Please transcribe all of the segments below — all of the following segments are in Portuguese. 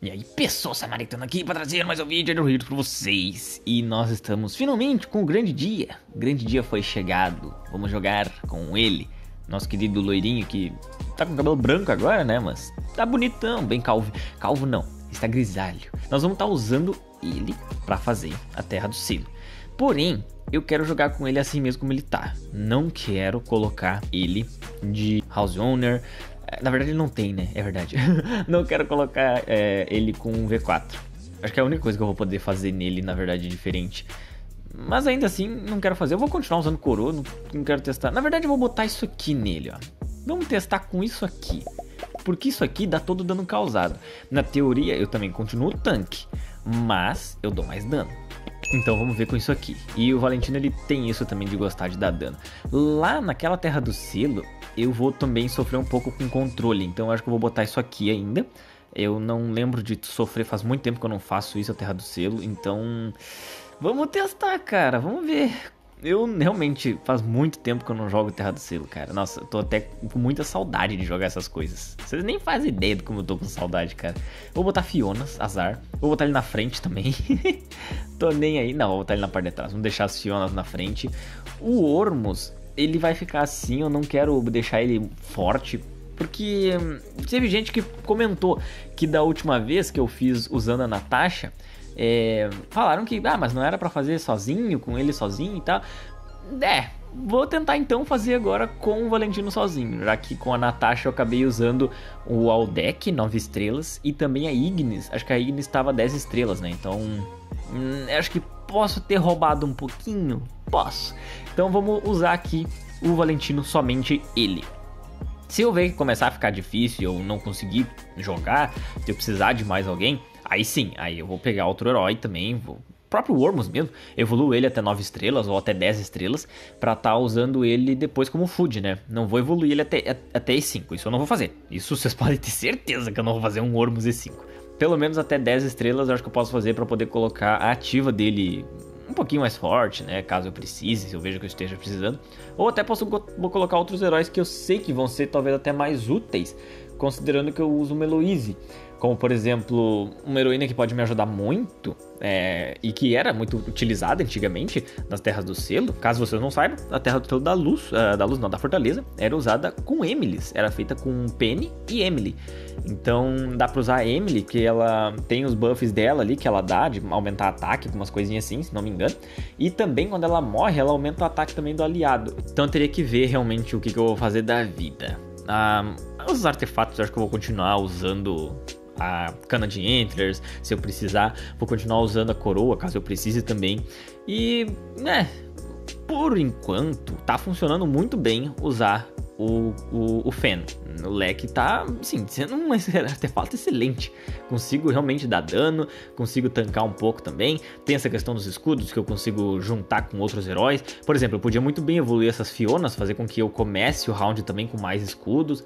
E aí, pessoal samaritano aqui para trazer mais um vídeo do Rio para vocês. E nós estamos finalmente com o grande dia. O grande dia foi chegado. Vamos jogar com ele, nosso querido loirinho que tá com cabelo branco agora, né? Mas tá bonitão, bem calvo. Calvo não, está grisalho. Nós vamos estar tá usando ele para fazer a Terra do Silo. Porém, eu quero jogar com ele assim mesmo como ele tá. Não quero colocar ele de House Owner, na verdade ele não tem, né? É verdade. não quero colocar é, ele com um V4. Acho que é a única coisa que eu vou poder fazer nele, na verdade, é diferente. Mas ainda assim, não quero fazer. Eu vou continuar usando coroa, não, não quero testar. Na verdade, eu vou botar isso aqui nele, ó. Vamos testar com isso aqui. Porque isso aqui dá todo dano causado. Na teoria, eu também continuo tanque. Mas eu dou mais dano. Então vamos ver com isso aqui. E o Valentino ele tem isso também de gostar de dar dano. Lá naquela terra do selo, eu vou também sofrer um pouco com controle. Então eu acho que eu vou botar isso aqui ainda. Eu não lembro de sofrer, faz muito tempo que eu não faço isso, a terra do selo. Então vamos testar, cara. Vamos ver eu realmente faz muito tempo que eu não jogo Terra do Selo, cara. Nossa, eu tô até com muita saudade de jogar essas coisas. Vocês nem fazem ideia de como eu tô com saudade, cara. Vou botar Fionas, azar. Vou botar ele na frente também. tô nem aí. Não, vou botar ele na parte de trás. Vamos deixar as Fionas na frente. O Ormus, ele vai ficar assim. Eu não quero deixar ele forte. Porque hum, teve gente que comentou que da última vez que eu fiz usando a Natasha é, falaram que, ah, mas não era para fazer sozinho, com ele sozinho e tal. É, vou tentar então fazer agora com o Valentino sozinho, já que com a Natasha eu acabei usando o Aldec 9 estrelas e também a Ignis, acho que a Ignis estava 10 estrelas, né? Então, hum, acho que posso ter roubado um pouquinho, posso. Então vamos usar aqui o Valentino somente ele. Se eu ver que começar a ficar difícil, eu não conseguir jogar, se eu precisar de mais alguém, Aí sim, aí eu vou pegar outro herói também, vou próprio Wormus mesmo, evoluo ele até 9 estrelas ou até 10 estrelas para estar tá usando ele depois como food, né? Não vou evoluir ele até, até E5, isso eu não vou fazer. Isso vocês podem ter certeza que eu não vou fazer um Wormus E5. Pelo menos até 10 estrelas eu acho que eu posso fazer para poder colocar a ativa dele um pouquinho mais forte, né? Caso eu precise, se eu vejo que eu esteja precisando. Ou até posso vou colocar outros heróis que eu sei que vão ser talvez até mais úteis, considerando que eu uso uma Eloise como por exemplo uma heroína que pode me ajudar muito é, e que era muito utilizada antigamente nas Terras do Selo. Caso vocês não saibam, a Terra do Selo da Luz, uh, da Luz não, da Fortaleza, era usada com Emilys, era feita com Penny e Emily. Então dá pra usar a Emily, que ela tem os buffs dela ali, que ela dá de aumentar ataque, algumas coisinhas assim, se não me engano. E também quando ela morre, ela aumenta o ataque também do aliado. Então eu teria que ver realmente o que, que eu vou fazer da vida. Ah, os artefatos acho que eu vou continuar usando a cana de antlers, se eu precisar, vou continuar usando a coroa, caso eu precise também. E, né, por enquanto, tá funcionando muito bem usar o, o, o Fen. O leque tá, assim, sendo um artefato excelente. Consigo realmente dar dano, consigo tancar um pouco também. Tem essa questão dos escudos que eu consigo juntar com outros heróis. Por exemplo, eu podia muito bem evoluir essas Fionas, fazer com que eu comece o round também com mais escudos.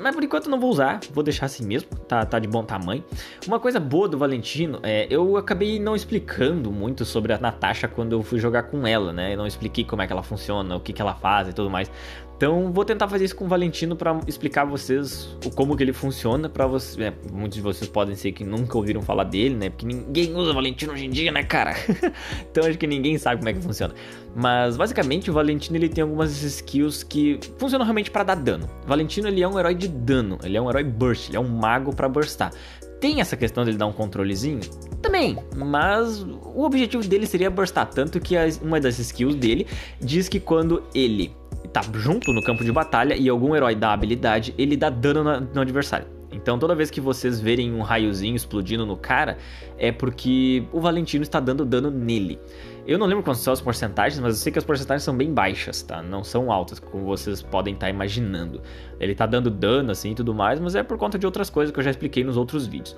Mas por enquanto não vou usar, vou deixar assim mesmo, tá, tá de bom tamanho. Uma coisa boa do Valentino é, eu acabei não explicando muito sobre a Natasha quando eu fui jogar com ela, né? Eu não expliquei como é que ela funciona, o que, que ela faz e tudo mais. Então vou tentar fazer isso com o Valentino para explicar a vocês o como que ele funciona para vocês. É, muitos de vocês podem ser que nunca ouviram falar dele, né? Porque ninguém usa Valentino hoje em dia, né, cara? então acho que ninguém sabe como é que funciona. Mas basicamente o Valentino ele tem algumas skills que funcionam realmente para dar dano. O Valentino ele é um herói de dano, ele é um herói burst, ele é um mago para burstar. Tem essa questão dele dar um controlezinho? Também, mas o objetivo dele seria burstar, tanto que uma das skills dele diz que quando ele tá junto no campo de batalha e algum herói dá habilidade, ele dá dano no adversário. Então toda vez que vocês verem um raiozinho explodindo no cara, é porque o Valentino está dando dano nele. Eu não lembro quantas são as porcentagens, mas eu sei que as porcentagens são bem baixas, tá? Não são altas, como vocês podem estar tá imaginando. Ele tá dando dano assim e tudo mais, mas é por conta de outras coisas que eu já expliquei nos outros vídeos.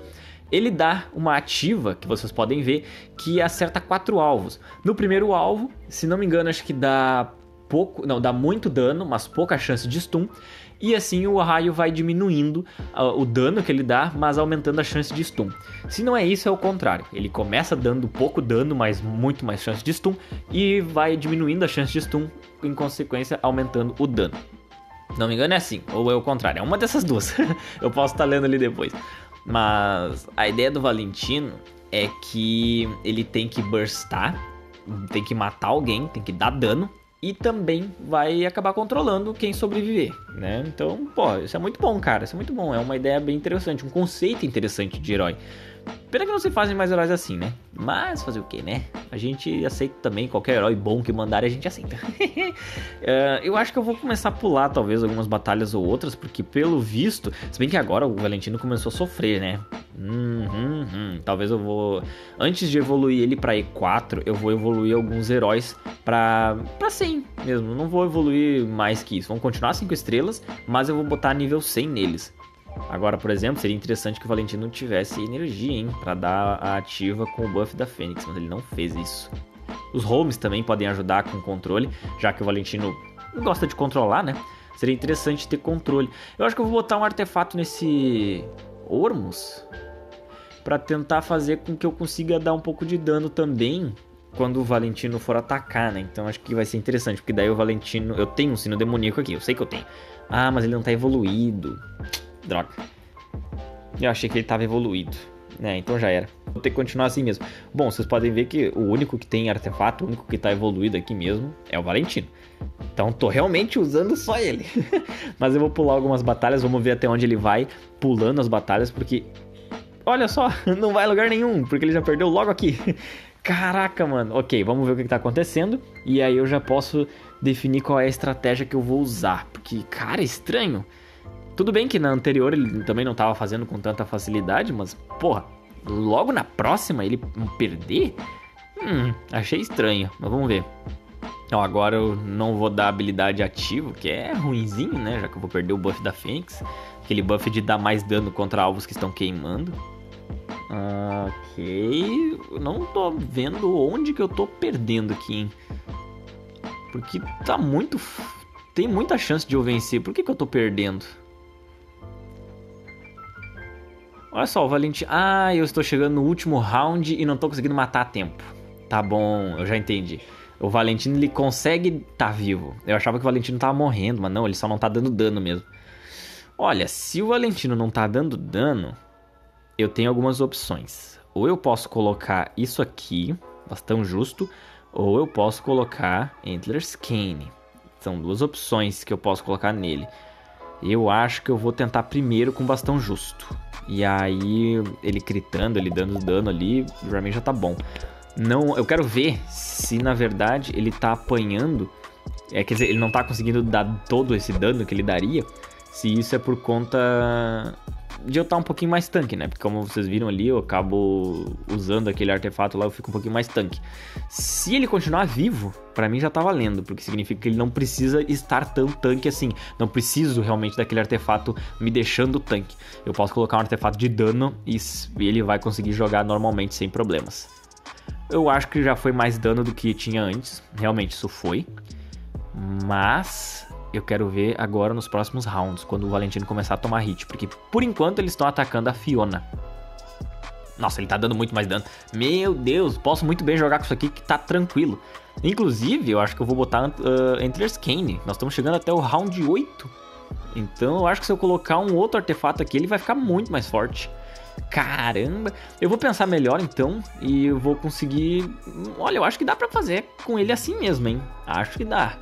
Ele dá uma ativa, que vocês podem ver, que acerta quatro alvos. No primeiro alvo, se não me engano, acho que dá pouco, não, dá muito dano, mas pouca chance de stun. E assim o raio vai diminuindo uh, o dano que ele dá, mas aumentando a chance de stun. Se não é isso, é o contrário. Ele começa dando pouco dano, mas muito mais chance de stun, e vai diminuindo a chance de stun, em consequência, aumentando o dano. Não me engano, é assim, ou é o contrário, é uma dessas duas. Eu posso estar lendo ali depois. Mas a ideia do Valentino é que ele tem que burstar, tem que matar alguém, tem que dar dano e também vai acabar controlando quem sobreviver, né? Então, pô, isso é muito bom, cara. Isso é muito bom. É uma ideia bem interessante, um conceito interessante de herói. Pena que não se fazem mais heróis assim, né? Mas fazer o que, né? A gente aceita também qualquer herói bom que mandarem, a gente aceita. uh, eu acho que eu vou começar a pular, talvez, algumas batalhas ou outras, porque pelo visto, se bem que agora o Valentino começou a sofrer, né? Hum, hum, hum. Talvez eu vou. Antes de evoluir ele pra E4, eu vou evoluir alguns heróis pra, pra 100 mesmo. Não vou evoluir mais que isso. Vão continuar 5 estrelas, mas eu vou botar nível 100 neles. Agora, por exemplo, seria interessante que o Valentino tivesse energia, hein? Pra dar a ativa com o buff da Fênix, mas ele não fez isso. Os homes também podem ajudar com o controle, já que o Valentino gosta de controlar, né? Seria interessante ter controle. Eu acho que eu vou botar um artefato nesse Ormus para tentar fazer com que eu consiga dar um pouco de dano também quando o Valentino for atacar, né? Então acho que vai ser interessante, porque daí o Valentino, eu tenho um sino demoníaco aqui, eu sei que eu tenho. Ah, mas ele não tá evoluído. Droga. Eu achei que ele estava evoluído. Né, então já era. Vou ter que continuar assim mesmo. Bom, vocês podem ver que o único que tem artefato, o único que está evoluído aqui mesmo é o Valentino. Então tô realmente usando só ele. Mas eu vou pular algumas batalhas, vamos ver até onde ele vai pulando as batalhas, porque olha só, não vai a lugar nenhum, porque ele já perdeu logo aqui. Caraca, mano. Ok, vamos ver o que, está acontecendo. E aí eu já posso definir qual é a estratégia que eu vou usar. Porque, cara, é estranho. Tudo bem que na anterior ele também não estava fazendo com tanta facilidade, mas, porra, logo na próxima ele perder? Hum, achei estranho, mas vamos ver. Então agora eu não vou dar habilidade ativa, que é ruinzinho, né? Já que eu vou perder o buff da Fênix. Aquele buff de dar mais dano contra alvos que estão queimando. Ok. Não tô vendo onde que eu tô perdendo aqui, hein? Porque tá muito... Tem muita chance de eu vencer. Por que que eu tô perdendo? Olha só, o Valentim. Ah, eu estou chegando no último round e não estou conseguindo matar a tempo. Tá bom, eu já entendi. O Valentino ele consegue tá vivo. Eu achava que o Valentino tava morrendo, mas não, ele só não tá dando dano mesmo. Olha, se o Valentino não tá dando dano, eu tenho algumas opções. Ou eu posso colocar isso aqui, bastão justo, ou eu posso colocar Antler's Cane. São duas opções que eu posso colocar nele. Eu acho que eu vou tentar primeiro com bastão justo. E aí, ele gritando, ele dando dano ali, pra mim já tá bom. Não, eu quero ver se na verdade ele tá apanhando. É, quer dizer, ele não tá conseguindo dar todo esse dano que ele daria. Se isso é por conta de eu estar um pouquinho mais tanque, né? Porque como vocês viram ali, eu acabo usando aquele artefato lá, eu fico um pouquinho mais tanque. Se ele continuar vivo, para mim já tá valendo, porque significa que ele não precisa estar tão tanque assim. Não preciso realmente daquele artefato me deixando tanque. Eu posso colocar um artefato de dano e ele vai conseguir jogar normalmente sem problemas. Eu acho que já foi mais dano do que tinha antes, realmente isso foi. Mas eu quero ver agora nos próximos rounds, quando o Valentino começar a tomar hit. Porque por enquanto eles estão atacando a Fiona. Nossa, ele tá dando muito mais dano. Meu Deus, posso muito bem jogar com isso aqui que tá tranquilo. Inclusive, eu acho que eu vou botar uh, Antler's Cane. Nós estamos chegando até o round 8. Então eu acho que se eu colocar um outro artefato aqui, ele vai ficar muito mais forte. Caramba! Eu vou pensar melhor então e eu vou conseguir. Olha, eu acho que dá pra fazer com ele assim mesmo, hein? Acho que dá.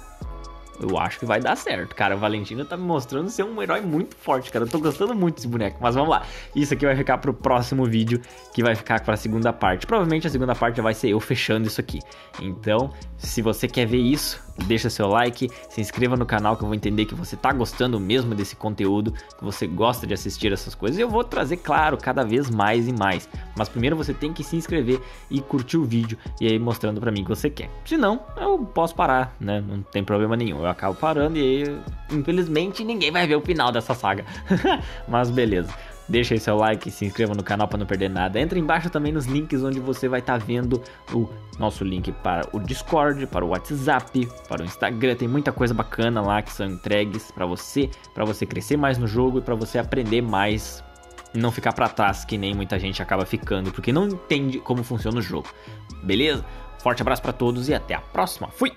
Eu acho que vai dar certo. Cara, o Valentino tá me mostrando ser um herói muito forte, cara. Eu tô gostando muito desse boneco. Mas vamos lá. Isso aqui vai ficar pro próximo vídeo, que vai ficar pra segunda parte. Provavelmente a segunda parte já vai ser eu fechando isso aqui. Então, se você quer ver isso, deixa seu like, se inscreva no canal que eu vou entender que você tá gostando mesmo desse conteúdo, que você gosta de assistir essas coisas. E eu vou trazer, claro, cada vez mais e mais. Mas primeiro você tem que se inscrever e curtir o vídeo e aí mostrando para mim que você quer. Se não, eu posso parar, né? Não tem problema nenhum. Eu acabo parando e aí, infelizmente, ninguém vai ver o final dessa saga. Mas beleza. Deixa aí seu like, se inscreva no canal para não perder nada. Entra embaixo também nos links onde você vai estar tá vendo o nosso link para o Discord, para o WhatsApp, para o Instagram. Tem muita coisa bacana lá que são entregues para você, para você crescer mais no jogo e para você aprender mais não ficar para trás que nem muita gente acaba ficando, porque não entende como funciona o jogo. Beleza? Forte abraço para todos e até a próxima. Fui.